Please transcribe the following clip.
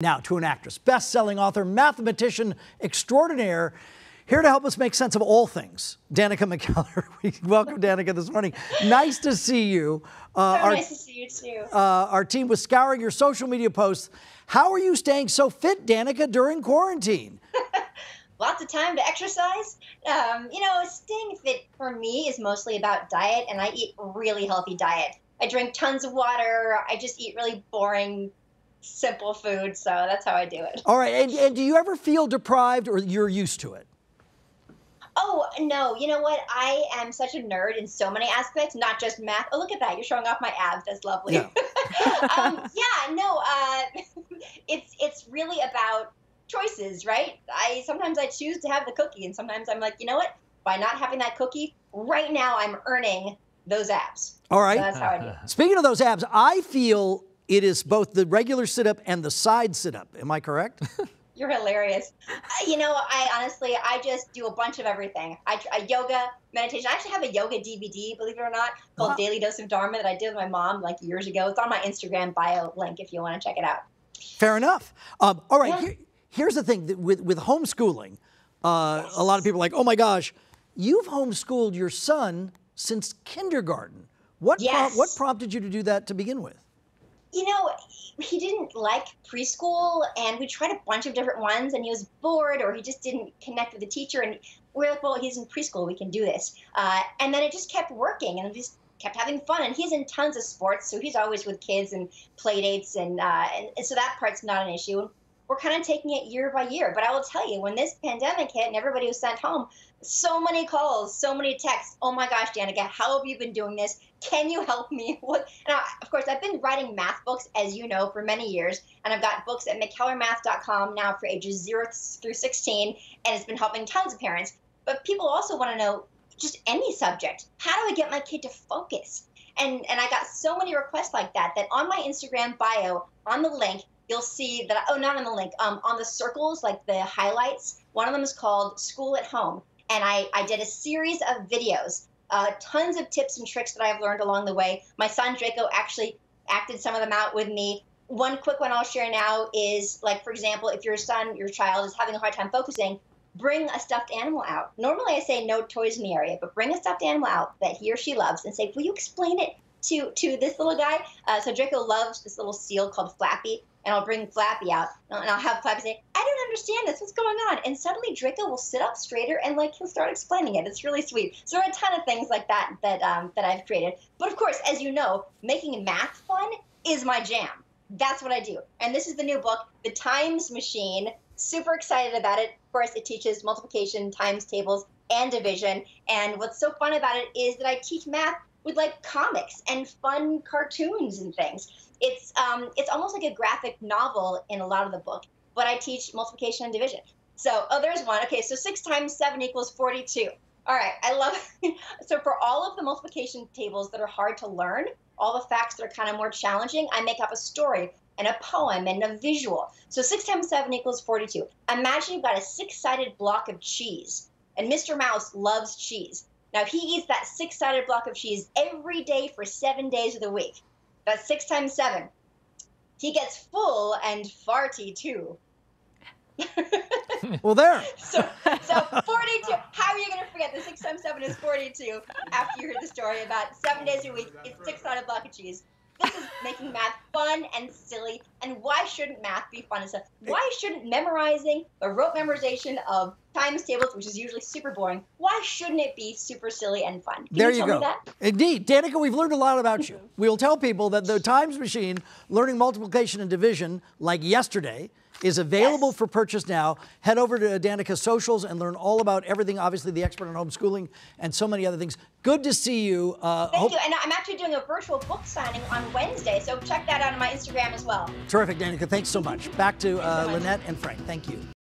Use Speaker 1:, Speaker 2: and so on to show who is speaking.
Speaker 1: Now to an actress, best-selling author, mathematician extraordinaire, here to help us make sense of all things, Danica McKellar. Welcome, Danica, this morning. Nice to see you.
Speaker 2: Uh, so our, nice to see you too.
Speaker 1: Uh, our team was scouring your social media posts. How are you staying so fit, Danica, during quarantine?
Speaker 2: Lots of time to exercise. Um, you know, staying fit for me is mostly about diet, and I eat really healthy diet. I drink tons of water. I just eat really boring simple food. So that's how I do it.
Speaker 1: All right. And, and do you ever feel deprived or you're used to it?
Speaker 2: Oh, no. You know what? I am such a nerd in so many aspects, not just math. Oh, look at that. You're showing off my abs. That's lovely. Yeah, um, yeah no, uh, it's, it's really about choices, right? I Sometimes I choose to have the cookie, and sometimes I'm like, you know what? By not having that cookie, right now I'm earning those abs.
Speaker 1: All right.
Speaker 2: So that's how I do.
Speaker 1: Speaking of those abs, I feel it is both the regular sit up and the side sit up. Am I correct?
Speaker 2: You're hilarious. You know, I honestly, I just do a bunch of everything. I, I yoga, meditation. I actually have a yoga DVD, believe it or not, called wow. Daily Dose of Dharma that I did with my mom like years ago. It's on my Instagram bio link if you want to check it out.
Speaker 1: Fair enough. Um, all right, yeah. here, here's the thing with with homeschooling. Uh, yes. A lot of people are like, oh my gosh, you've homeschooled your son since kindergarten. What
Speaker 2: yes.
Speaker 1: what prompted you to do that to begin with?
Speaker 2: You know, he didn't like preschool, and we tried a bunch of different ones, and he was bored, or he just didn't connect with the teacher. And we're like, well, he's in preschool, we can do this. Uh, and then it just kept working, and just kept having fun. And he's in tons of sports, so he's always with kids and play dates, and, uh, and, and so that part's not an issue we're kind of taking it year by year. But I will tell you, when this pandemic hit and everybody was sent home, so many calls, so many texts. Oh my gosh, Danica, how have you been doing this? Can you help me? What? I, of course, I've been writing math books, as you know, for many years, and I've got books at McKellarMath.com now for ages zero through 16, and it's been helping tons of parents. But people also want to know just any subject. How do I get my kid to focus? And and I got so many requests like that that on my Instagram bio, on the link, you'll see that, oh, not on the link, um, on the circles, like the highlights, one of them is called School at Home. And I, I did a series of videos, uh, tons of tips and tricks that I've learned along the way. My son Draco actually acted some of them out with me. One quick one I'll share now is like, for example, if your son, your child is having a hard time focusing, bring a stuffed animal out. Normally I say no toys in the area, but bring a stuffed animal out that he or she loves and say, will you explain it to to this little guy. Uh, so Draco loves this little seal called Flappy, and I'll bring Flappy out, and I'll have Flappy say, "I don't understand this. What's going on?" And suddenly Draco will sit up straighter and like he'll start explaining it. It's really sweet. So there are a ton of things like that that um, that I've created. But of course, as you know, making math fun is my jam. That's what I do. And this is the new book, The Times Machine. Super excited about it. Of course, it teaches multiplication, times tables, and division. And what's so fun about it is that I teach math with like comics and fun cartoons and things. It's um, it's almost like a graphic novel in a lot of the book, but I teach multiplication and division. So, oh, there's one. Okay, so six times seven equals 42. All right, I love so for all of the multiplication tables that are hard to learn, all the facts that are kind of more challenging, I make up a story and a poem and a visual. So six times seven equals 42. Imagine you've got a six-sided block of cheese, and Mr. Mouse loves cheese. Now he eats that six-sided block of cheese every day for seven days of the week. That's six times seven. He gets full and farty too.
Speaker 1: well, there.
Speaker 2: so, so 42. How are you going to forget the six times seven is 42 after you heard the story about seven days a week? It's six-sided block of cheese. This is making math fun and silly. And why shouldn't math be fun and stuff? Why shouldn't memorizing or rote memorization of times tables, which is usually super boring, why shouldn't it be super silly and fun? Can
Speaker 1: there
Speaker 2: you,
Speaker 1: you go. Indeed. Danica, we've learned a lot about you. We'll tell people that the times machine, learning multiplication and division, like yesterday, is available
Speaker 2: yes.
Speaker 1: for purchase now. Head over to Danica's socials and learn all about everything, obviously the expert on homeschooling and so many other things. Good to see you.
Speaker 2: Uh, Thank you. And I'm actually doing a virtual book signing on Wednesday, so check that out on my Instagram as well.
Speaker 1: Terrific, Danica. Thanks so much. Back to uh, so much. Lynette and Frank. Thank you.